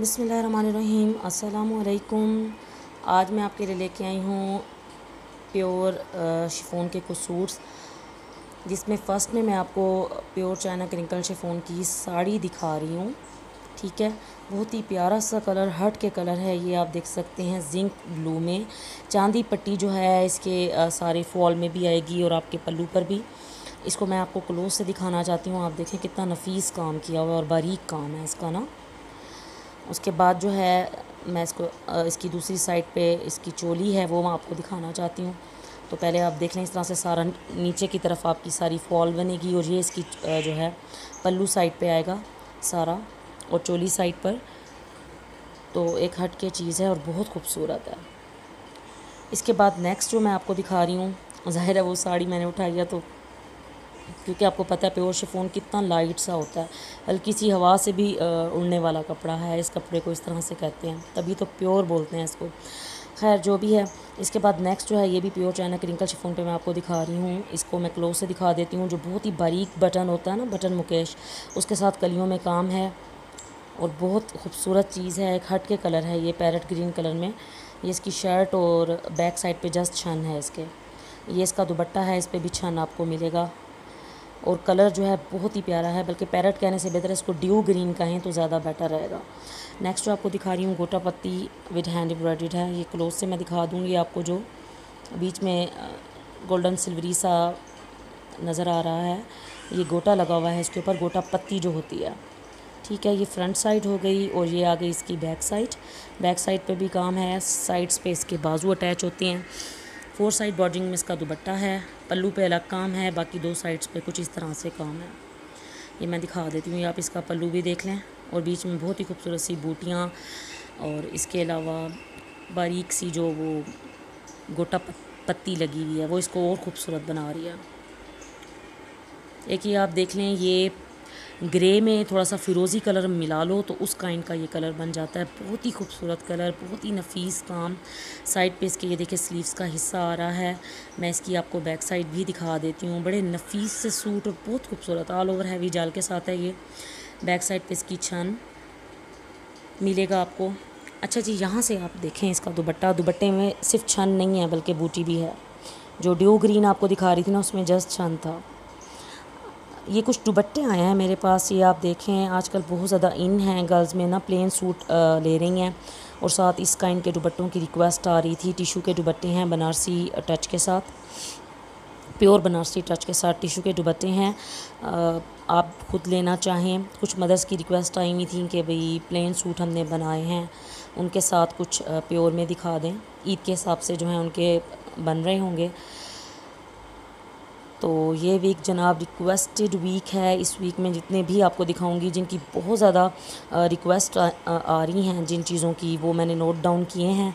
बिसमीम असलकुम आज मैं आपके लिए लेके आई हूँ प्योर शिफोन के कुछ सूट्स, जिसमें फ़र्स्ट में मैं आपको प्योर चाइना क्रिंकल शिफोन की साड़ी दिखा रही हूँ। ठीक है? बहुत ही प्यारा सा कलर, हट के कलर है ये, आप देख सकते हैं, जिंक ब्लू में। चांदी पट्टी जो है, इसके सारे फॉल में भी आएगी और आपके पल्लू पर भी। इसको मैं आपको क्लोज से दिखाना चाहती हूँ। आप देखें कितना नफीस काम किया हुआ और बारीक काम है इसका ना। उसके बाद जो है, मैं इसको इसकी दूसरी साइड पे इसकी चोली है, वो मैं आपको दिखाना चाहती हूँ। तो पहले आप देख लें, इस तरह से सारा नीचे की तरफ़ आपकी सारी फॉल बनेगी और ये इसकी जो है, पल्लू साइड पे आएगा सारा और चोली साइड पर। तो एक हट के चीज़ है और बहुत खूबसूरत है। इसके बाद नेक्स्ट जो मैं आपको दिखा रही हूँ, ज़ाहिर है वो साड़ी मैंने उठाई है तो क्योंकि आपको पता है प्योर शिफोन कितना लाइट सा होता है। हल्की सी हवा से भी उड़ने वाला कपड़ा है। इस कपड़े को इस तरह से कहते हैं। तभी तो प्योर बोलते हैं इसको। खैर, जो भी है। इसके बाद नेक्स्ट जो है, ये भी प्योर चाइना क्रिंकल शिफोन पे मैं आपको दिखा रही हूँ। इसको मैं क्लोज से दिखा देती हूँ, जो बहुत ही बारीक बटन होता है ना बटन मुकेश, उसके साथ कलियों में काम है। और बहुत खूबसूरत चीज़ है। एक हट के कलर है ये पैरट ग्रीन कलर में। ये इसकी शर्ट और बैक साइड पे जस्ट छन है इसके। ये इसका दुबट्टा है, इस पर भी छन आपको मिलेगा। और कलर जो है बहुत ही प्यारा है, बल्कि पैरट कहने से बेहतर है, इसको ड्यू ग्रीन कहें तो ज़्यादा बेटर रहेगा। नेक्स्ट जो आपको दिखा रही हूँ, गोटा पत्ती विद हैंड एम्ब्रॉयड है। ये क्लोज से मैं दिखा दूँगी आपको जो बीच में गोल्डन सिल्वरी सा नज़र आ रहा है, ये गोटा लगा हुआ है इसके ऊपर, गोटा पत्ती जो होती है। ठीक है, ये फ्रंट साइड हो गई और ये आ गई इसकी बैक साइड बैक साइड पे भी काम है साइड्स पे इसके बाजू अटैच होते हैं। फोर साइड बॉर्डिंग में इसका दुबट्टा है, पल्लू पे अलग काम है, बाकी दो साइड्स पे कुछ इस तरह से काम है। ये मैं दिखा देती हूँ, आप इसका पल्लू भी देख लें, और बीच में बहुत ही खूबसूरत सी बूटियाँ, और इसके अलावा बारीक सी जो वो गोटा पत्ती लगी हुई है, वो इसको और ख़ूबसूरत बना रही है। एक ये आप देख लें, ये ग्रे में थोड़ा सा फ़िरोज़ी कलर मिला लो तो उस काइंड का ये कलर बन जाता है। बहुत ही खूबसूरत कलर, बहुत ही नफीस काम। साइड पे इसके ये देखिए स्लीव्स का हिस्सा आ रहा है। मैं इसकी आपको बैक साइड भी दिखा देती हूँ। बड़े नफीस से सूट और बहुत खूबसूरत ऑल ओवर हैवी जाल के साथ है ये। बैक साइड पे इसकी छन मिलेगा आपको। अच्छा जी, यहाँ से आप देखें इसका दुबट्टा दुबट्टे में सिर्फ़ छन नहीं है, बल्कि बूटी भी है। जो ड्यू ग्रीन आपको दिखा रही थी ना, उसमें जस्ट छन था। ये कुछ दुबट्टे आए हैं मेरे पास, ये आप देखें, आजकल बहुत ज़्यादा इन हैं गर्ल्स में ना, प्लेन सूट ले रही हैं और साथ इस काइंड के दुबट्टों की रिक्वेस्ट आ रही थी टिशू के दुबट्टे हैं बनारसी टच के साथ। प्योर बनारसी टच के साथ टिशू के दुबट्टे हैं। आप खुद लेना चाहें, कुछ मदर्स की रिक्वेस्ट आई हुई थी कि भाई प्लेन सूट हमने बनाए हैं, उनके साथ कुछ प्योर में दिखा दें। ईद के हिसाब से जो है उनके बन रहे होंगे। तो ये वीक जनाब रिक्वेस्टेड वीक है। इस वीक में जितने भी आपको दिखाऊँगी जिनकी बहुत ज़्यादा रिक्वेस्ट आ, आ रही हैं जिन चीज़ों की वो मैंने नोट डाउन किए हैं।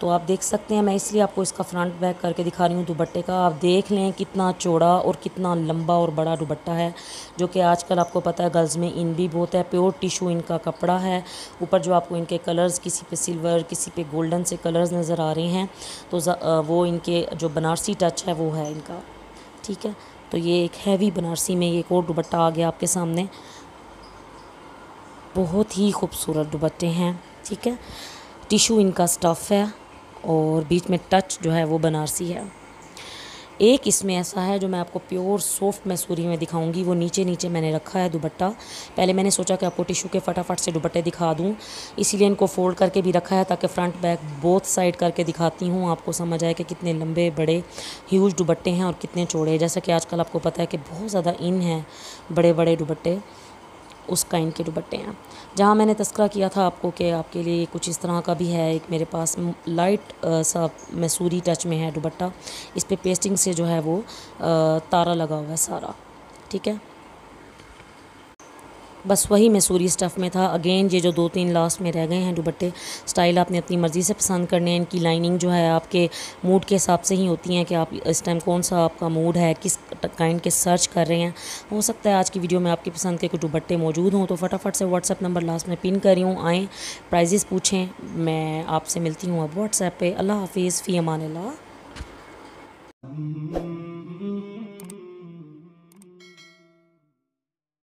तो आप देख सकते हैं मैं इसलिए आपको इसका फ्रंट बैक करके दिखा रही हूँ दुबट्टे का। आप देख लें कितना चौड़ा और कितना लंबा और बड़ा दुबट्टा है जो कि आजकल आपको पता है गर्ल्स में इन भी बहुत है। प्योर टिशू इनका कपड़ा है। ऊपर जो आपको इनके कलर्स किसी पे सिल्वर किसी पे गोल्डन से कलर्स नज़र आ रहे हैं तो वो इनके जो बनारसी टच है वो है इनका। ठीक है? तो ये एक हैवी बनारसी में एक और दुबट्टा आ गया आपके सामने। बहुत ही खूबसूरत दुबट्टे हैं, ठीक है? टिशू इनका स्टफ़ है और बीच में टच जो है वो बनारसी है। एक इसमें ऐसा है जो मैं आपको प्योर सॉफ्ट मैसूरी में दिखाऊँगी। वो नीचे नीचे मैंने रखा है दुबट्टा पहले मैंने सोचा कि आपको टिशू के फटाफट से दुबट्टे दिखा दूँ। इसीलिए इनको फोल्ड करके भी रखा है ताकि फ्रंट, बैक बोथ साइड करके दिखाती हूँ। आपको समझ आए कि कितने लंबे, बड़े, ह्यूज दुबट्टे हैं और कितने चौड़े। हैं जैसा कि आजकल आपको पता है कि बहुत ज़्यादा इन हैं बड़े बड़े दुबट्टे उस काइंड के दुपट्टे हैं। जहाँ मैंने तस्करा किया था आपको कि आपके लिए कुछ इस तरह का भी है, एक मेरे पास लाइट सा मैसूरी टच में है दुपट्टा। इस पर पे पेस्टिंग से जो है वो तारा लगा हुआ है सारा। ठीक है? बस वही मैसूरी स्टफ़ में था। अगेन ये जो दो तीन लास्ट में रह गए हैं दुबट्टे स्टाइल आपने अपनी मर्ज़ी से पसंद करने हैं। इनकी लाइनिंग जो है, आपके मूड के हिसाब से ही होती हैं कि आप इस टाइम कौन सा आपका मूड है, किस काइंड के सर्च कर रहे हैं। हो सकता है आज की वीडियो में आपकी पसंद के कुछ दुबट्टे मौजूद हों तो फटाफट से व्हाट्सअप नंबर लास्ट में पिन करी हूँ। आएँ प्राइजेस पूछें, मैं आपसे मिलती हूँ अब व्हाट्सएप पर अल्लाह हाफिज़, फ़ी अमान